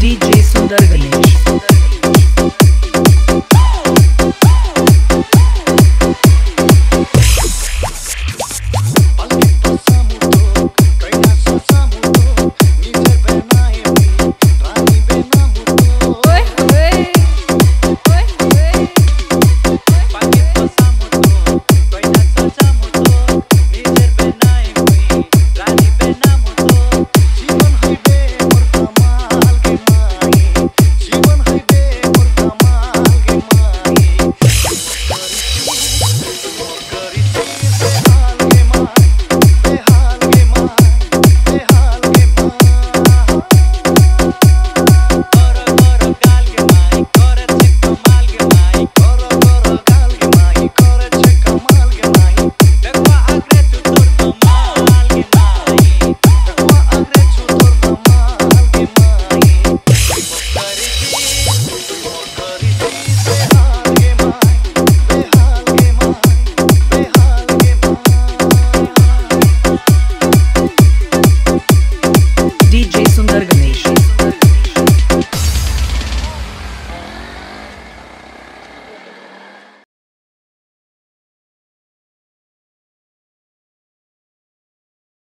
DJ सुंदर गणेश